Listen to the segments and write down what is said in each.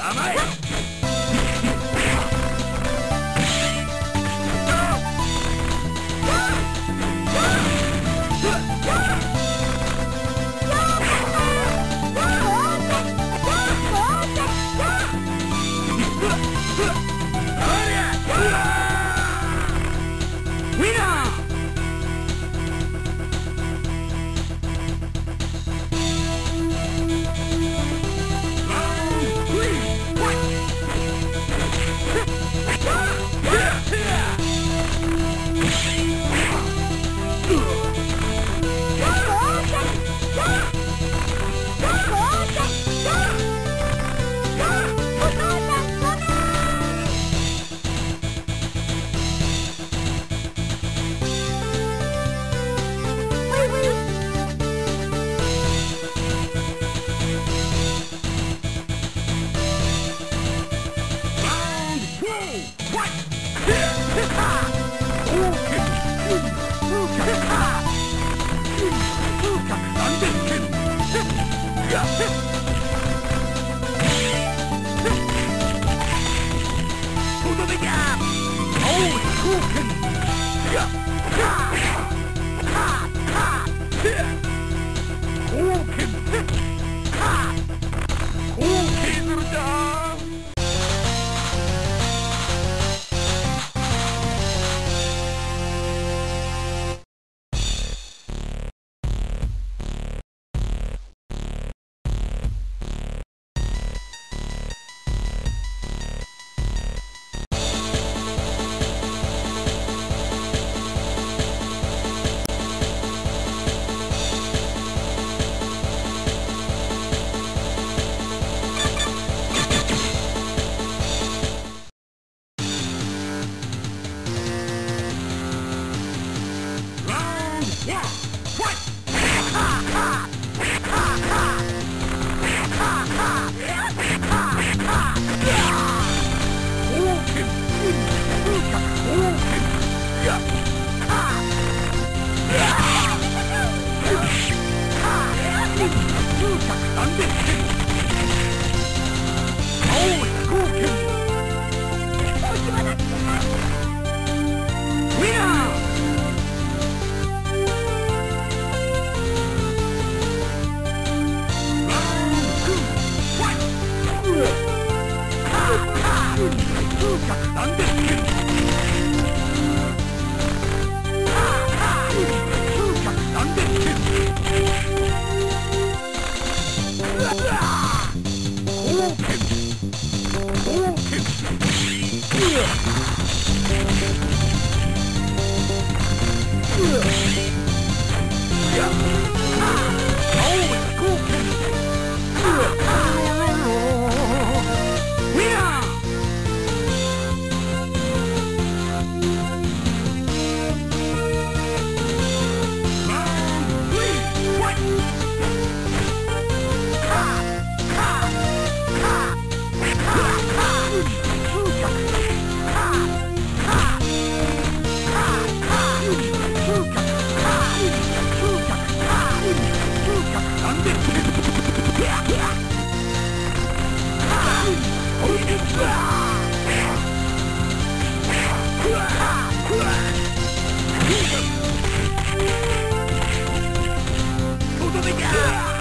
甘いなんで青飛行剣 Yeah.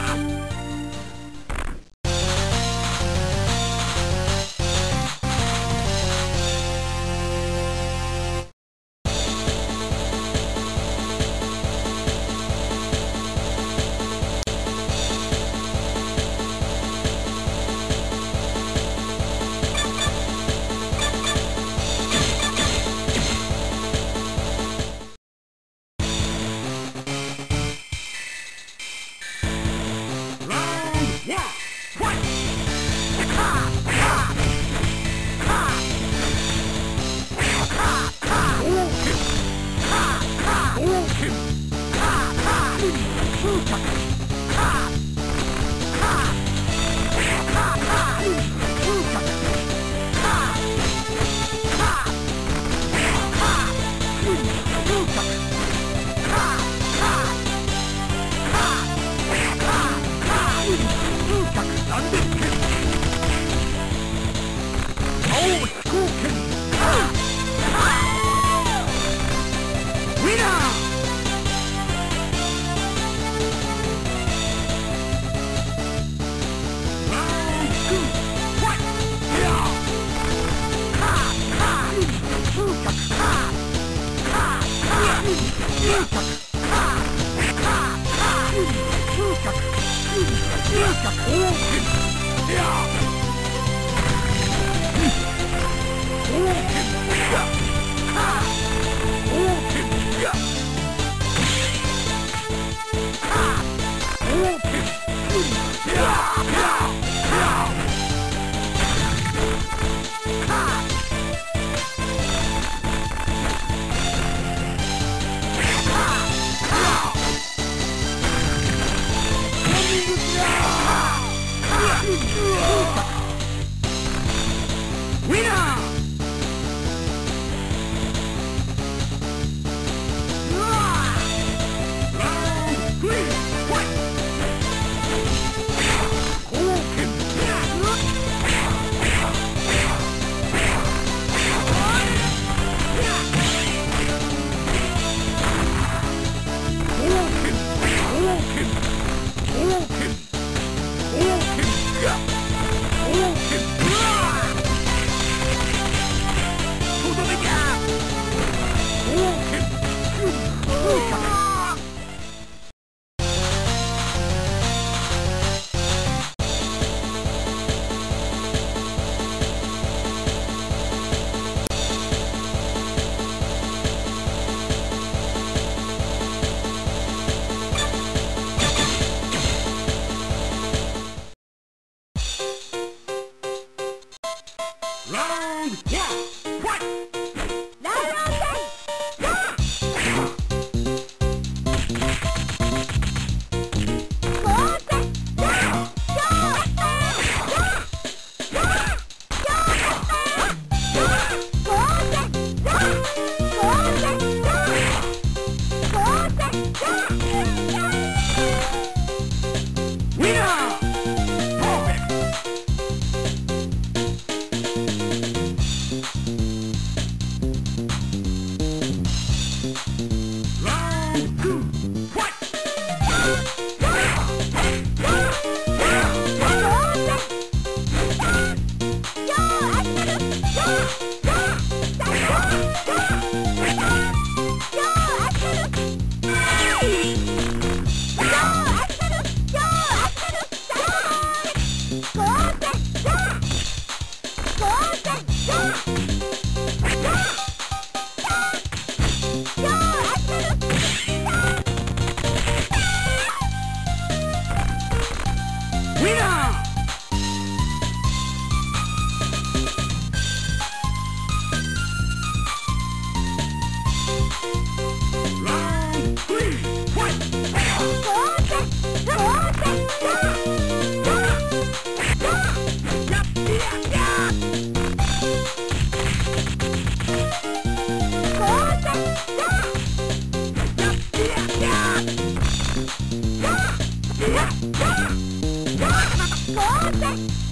Thank you.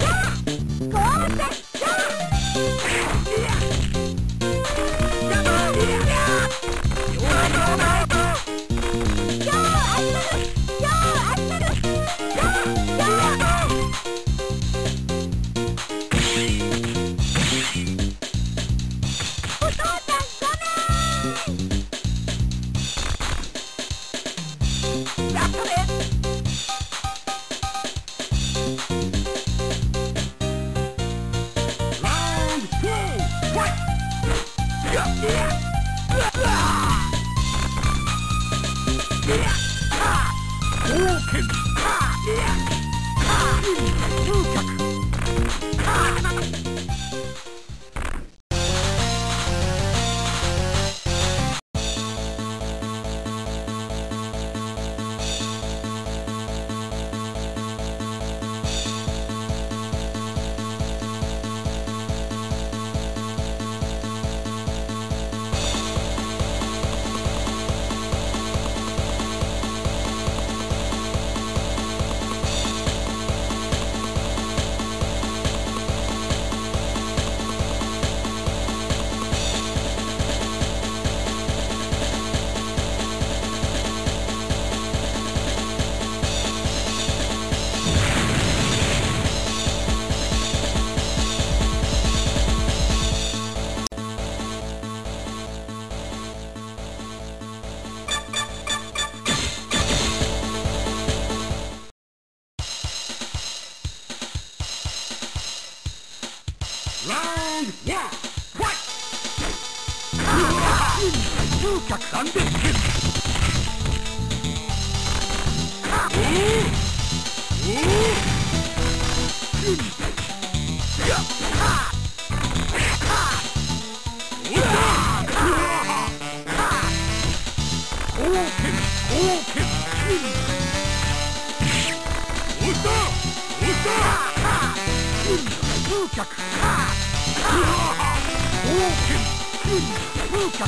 こ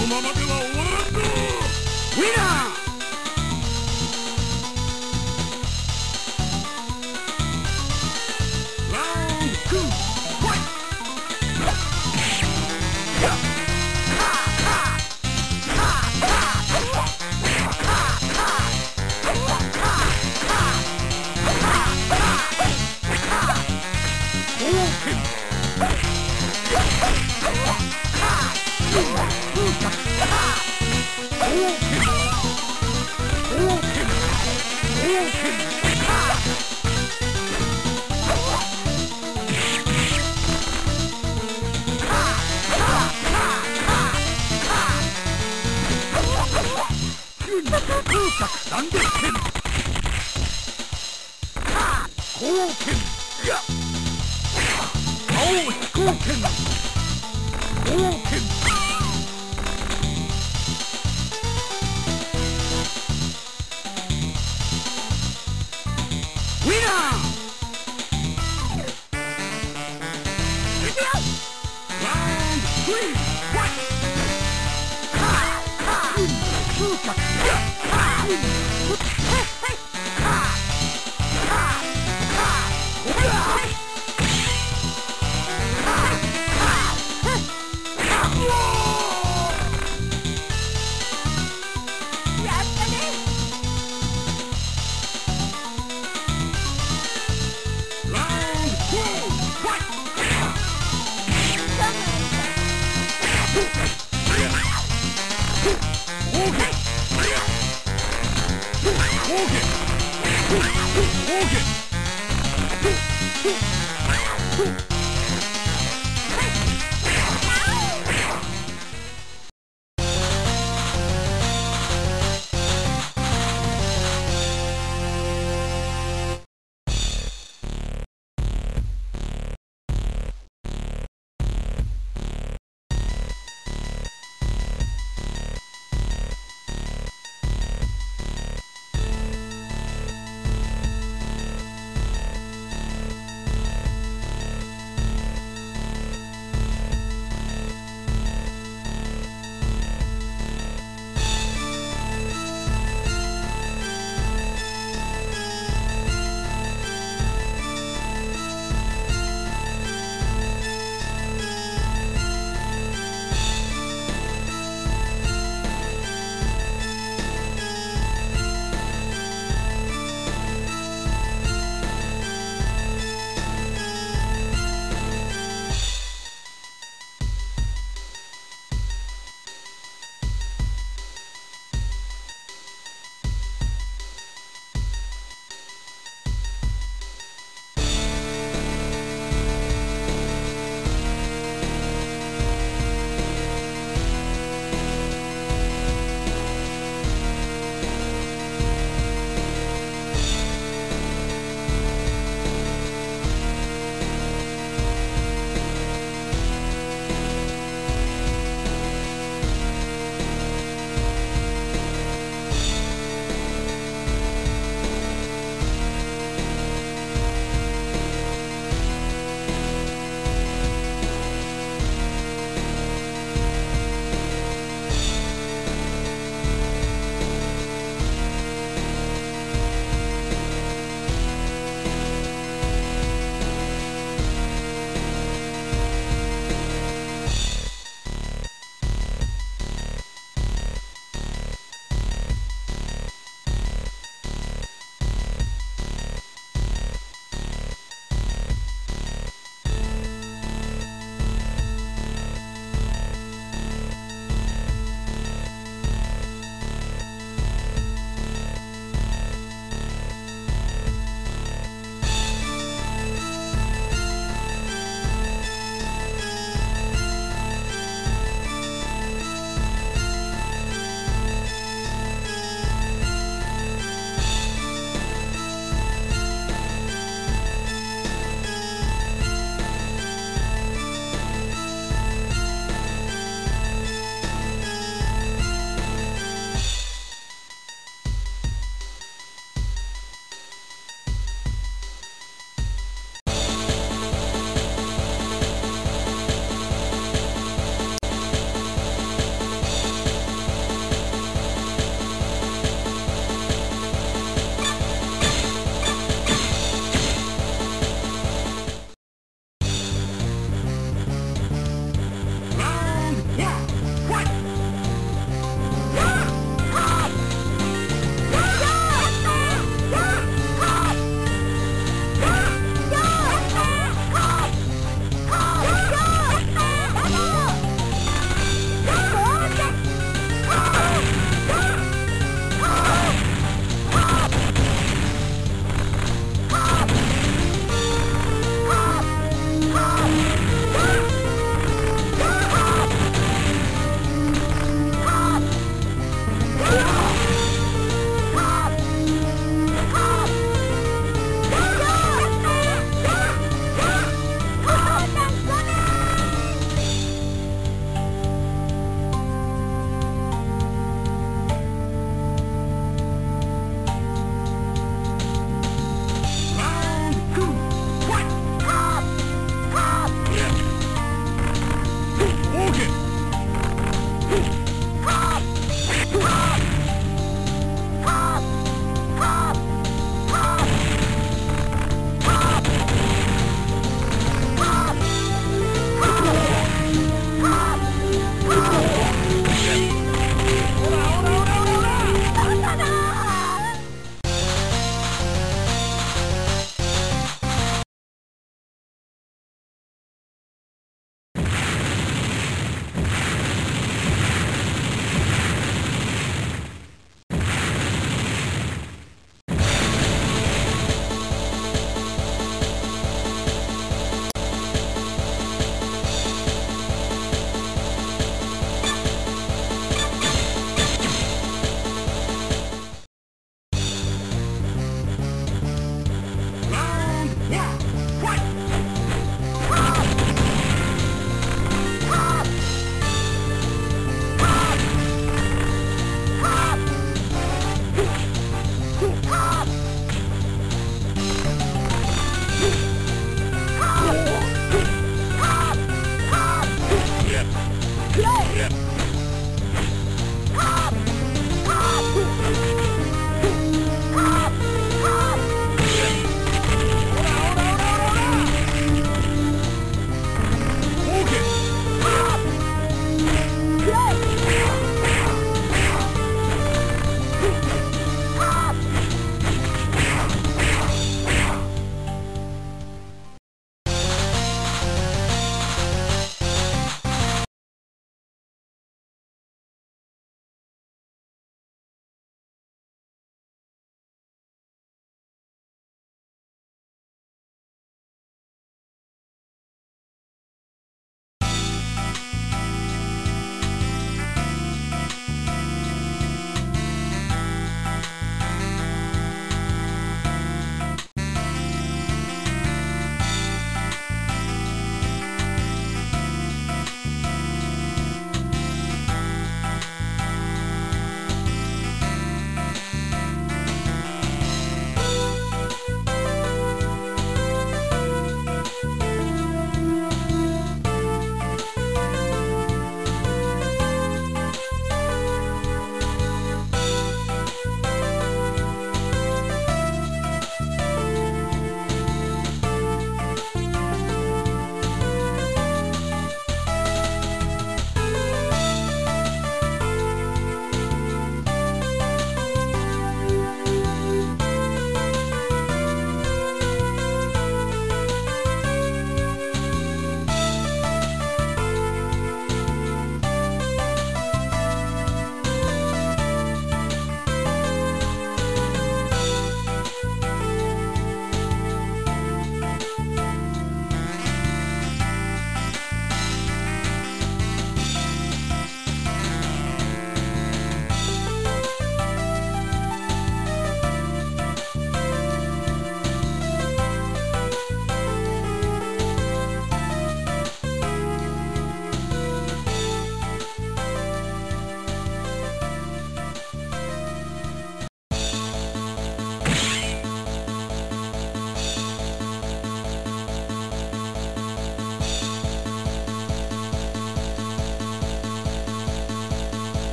のままでは終わらんぞ。ウィナー。なんで剣光剣や。青飛行剣光剣 Woo!